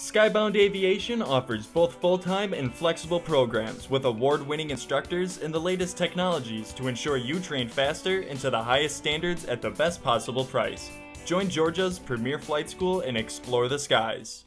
Skybound Aviation offers both full-time and flexible programs with award-winning instructors and the latest technologies to ensure you train faster and to the highest standards at the best possible price. Join Georgia's premier flight school and explore the skies.